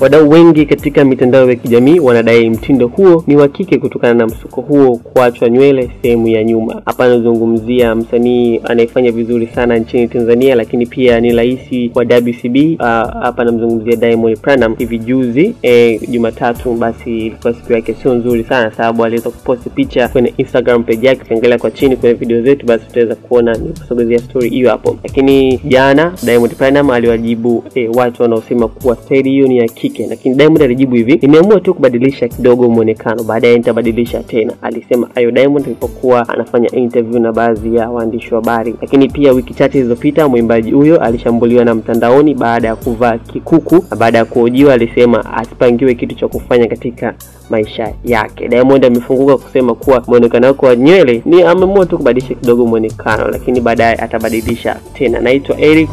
Wadau wengi katika mitandao ya kijamii wanadai mtindo huo ni wa kike kutokana na msuko huo kuachwa nywele sehemu ya nyuma. Hapa anazungumzia msanii anayefanya vizuri sana nchini Tanzania, lakini pia ni rais wa WCB. Hapa anamzungumzia Diamond Platnumz. Hivi juzi e, Jumatatu, basi ilikuwa siku yake sio nzuri sana, sababu aliweza kuposti picha kwenye Instagram page yake. Ukiangalia kwa chini kwenye video zetu, basi utaweza kuona nikusogezea story hiyo hapo. Lakini jana Diamond Platnumz aliwajibu e, watu wanaosema kuwa staili hiyo ni ya kike, lakini Diamond alijibu hivi, nimeamua tu kubadilisha kidogo mwonekano, baadaye nitabadilisha tena. Alisema ayo Diamond alipokuwa anafanya interview na baadhi ya waandishi wa habari. Lakini pia wiki chache zilizopita mwimbaji huyo alishambuliwa na mtandaoni baada ya kuvaa kikuku, na baada ya kuojiwa alisema asipangiwe kitu cha kufanya katika maisha yake. Diamond amefunguka kusema kuwa mwonekano wake wa nywele ni ameamua tu kubadilisha kidogo mwonekano, lakini baadaye atabadilisha tena. Naitwa Eric